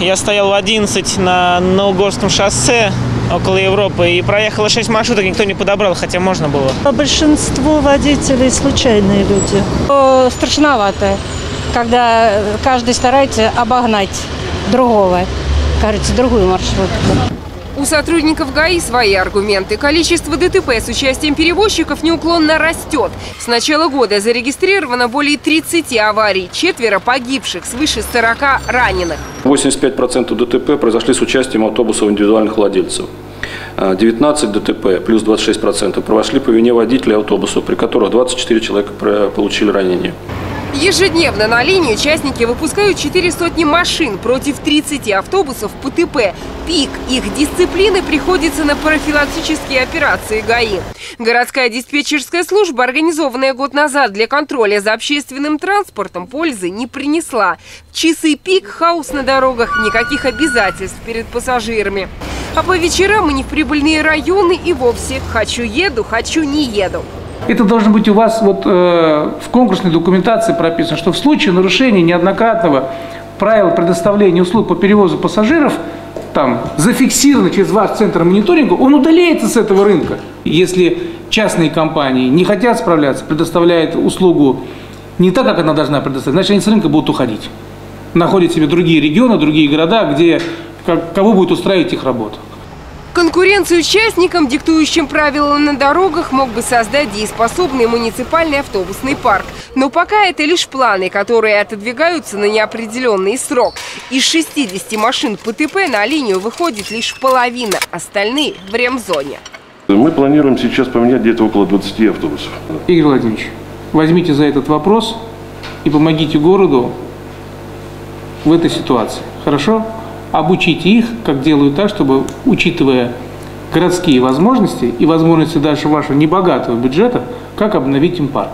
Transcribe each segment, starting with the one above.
Я стоял в 11 на Новогорском шоссе около Европы и проехало 6 маршруток, никто не подобрал, хотя можно было. А Большинство водителей случайные люди. Страшновато, когда каждый старается обогнать другого, кажется, другую маршрутку. У сотрудников ГАИ свои аргументы. Количество ДТП с участием перевозчиков неуклонно растет. С начала года зарегистрировано более 30 аварий, четверо погибших, свыше 40 раненых. 85% ДТП произошли с участием автобусов индивидуальных владельцев. А, 19 ДТП, плюс 26%, произошли по вине водителей автобусов, при которых 24 человека получили ранения. Ежедневно на линии участники выпускают 4 сотни машин против 30 автобусов ПТП. Пик их дисциплины приходится на профилактические операции ГАИ. Городская диспетчерская служба, организованная год назад для контроля за общественным транспортом, пользы не принесла. В часы пик хаос на дорогах, никаких обязательств перед пассажирами. А по вечерам и в прибыльные районы и вовсе «хочу еду, хочу не еду». Это должно быть у вас вот э, в конкурсной документации прописано, что в случае нарушения неоднократного правил предоставления услуг по перевозу пассажиров, там, зафиксировано через ваш центр мониторинга, он удаляется с этого рынка. Если частные компании не хотят справляться, предоставляют услугу не так, как она должна предоставить, значит, они с рынка будут уходить. Находят себе другие регионы, другие города, где как- кого будет устраивать их работу. Конкуренцию участникам, диктующим правила на дорогах, мог бы создать дееспособный муниципальный автобусный парк. Но пока это лишь планы, которые отодвигаются на неопределенный срок. Из 60 машин ПТП на линию выходит лишь половина, остальные в ремзоне. Мы планируем сейчас поменять где-то около 20 автобусов. Игорь Владимирович, возьмите за этот вопрос и помогите городу в этой ситуации. Хорошо? Обучите их, как делают так, чтобы, учитывая городские возможности и возможности даже вашего небогатого бюджета, как обновить им парк.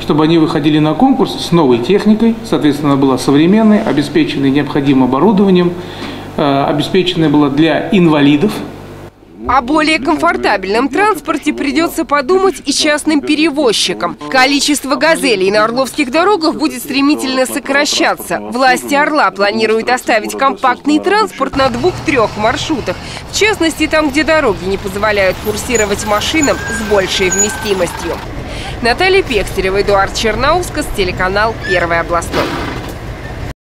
Чтобы они выходили на конкурс с новой техникой, соответственно, она была современной, обеспеченной необходимым оборудованием, э, обеспеченная была для инвалидов, О более комфортабельном транспорте придется подумать и частным перевозчикам. Количество газелей на орловских дорогах будет стремительно сокращаться. Власти Орла планируют оставить компактный транспорт на двух-трех маршрутах. В частности, там, где дороги не позволяют курсировать машинам с большей вместимостью. Наталья Пехтерева, Эдуард Чернаускас, телеканал «Первый областной».